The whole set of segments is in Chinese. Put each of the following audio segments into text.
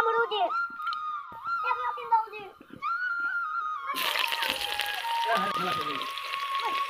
要不扔东西，要不扔东西。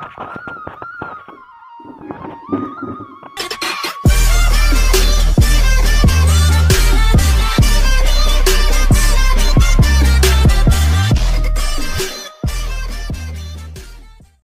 Thank you.